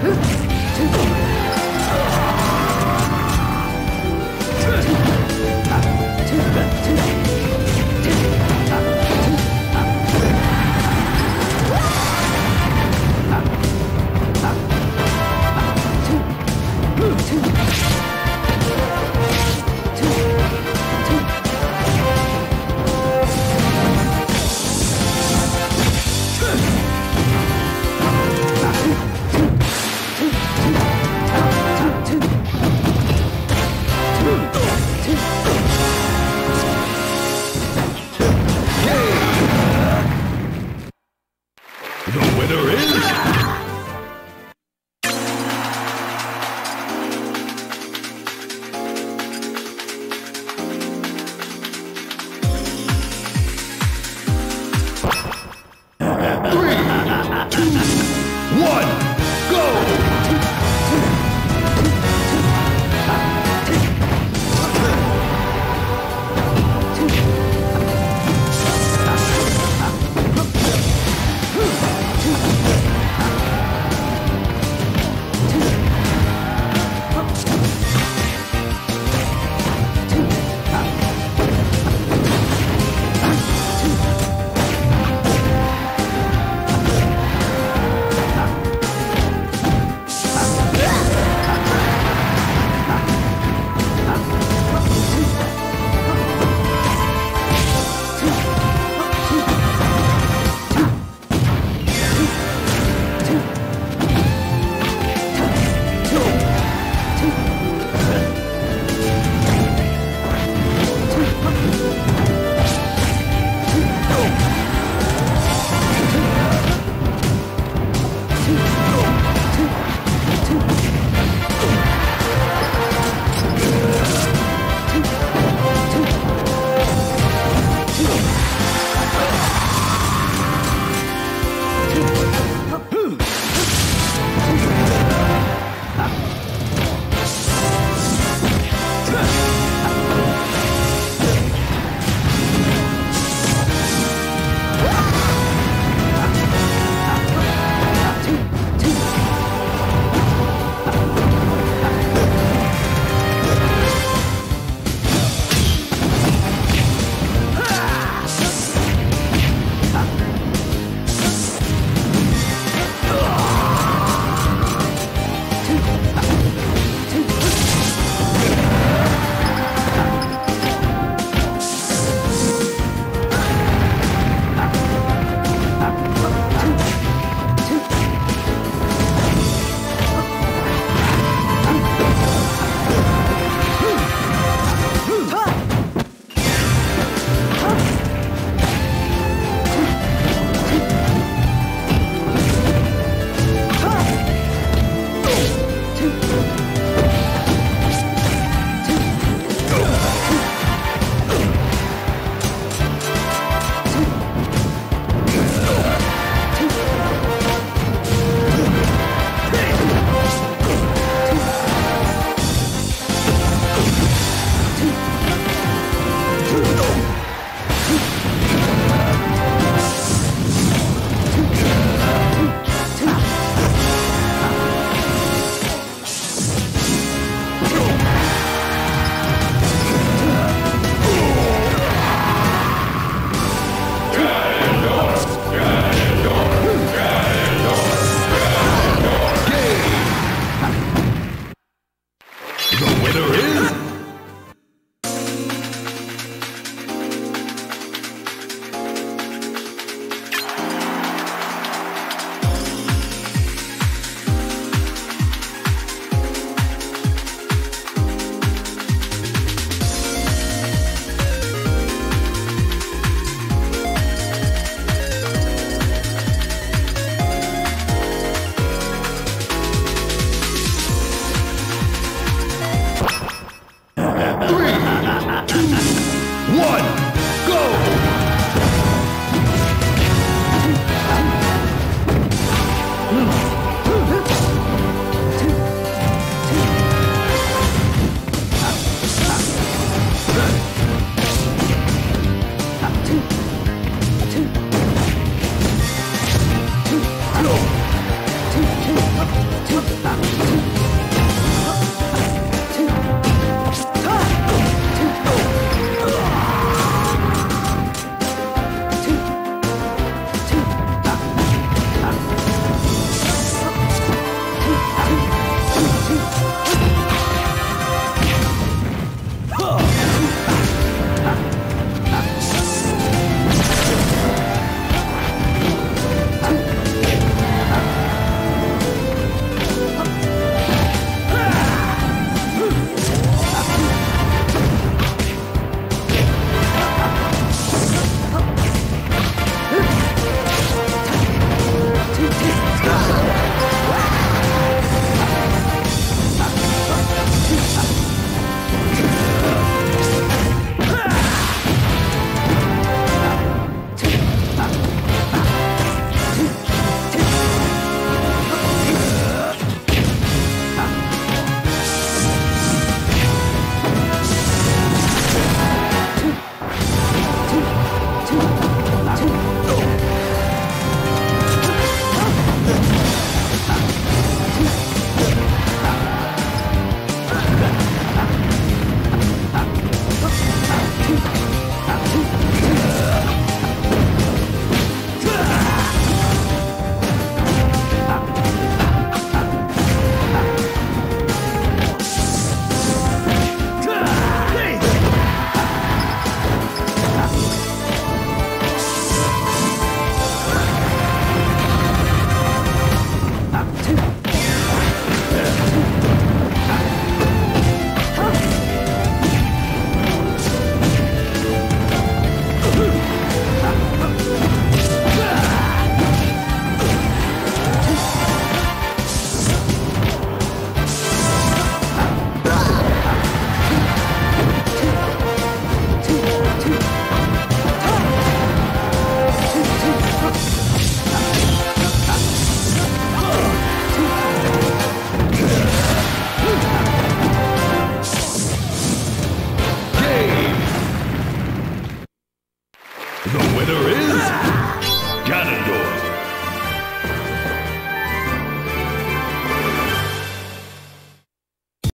Huh? Winner is...